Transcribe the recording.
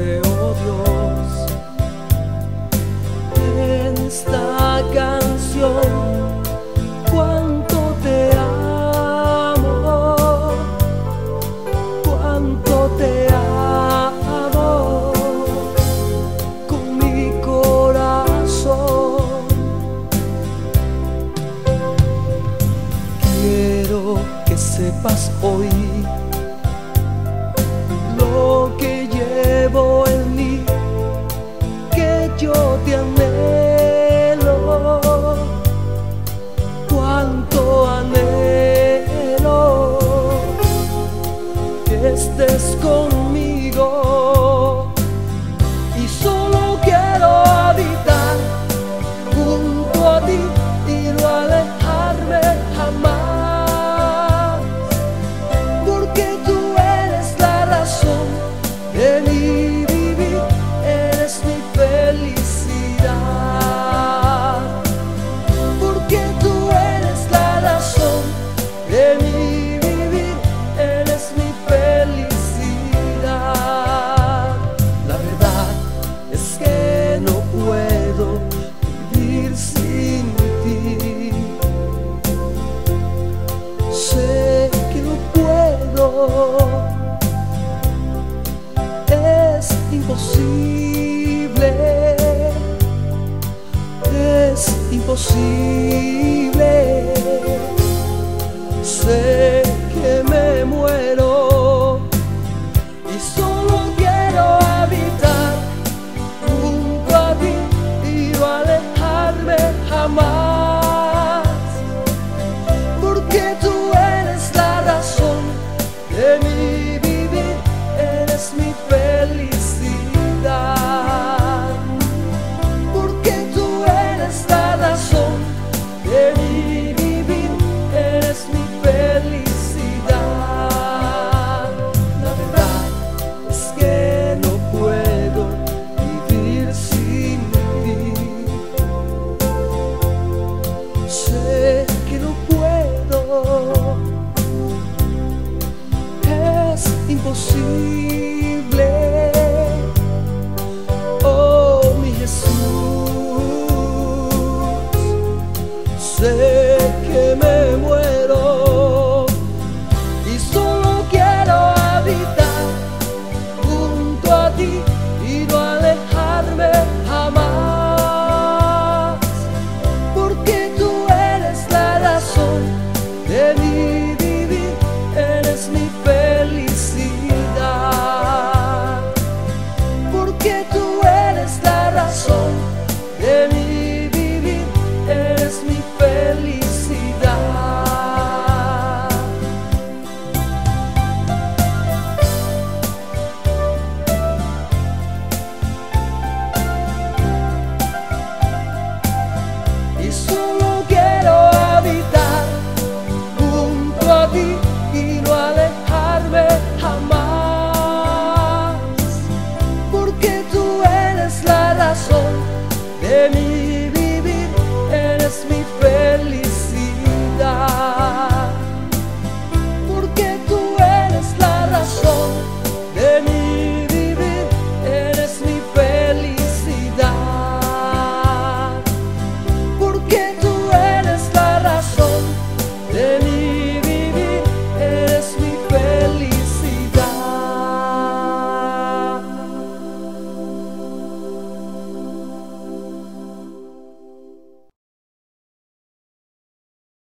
Dios. En esta canción, cuánto te amo, cuánto te amo con mi corazón. Quiero que sepas hoy estés conmigo imposible, es imposible. Sé imposible. Oh, mi Jesús, sé que me muero y solo quiero habitar junto a ti y no alejarme jamás, porque tú eres la razón de mi vida.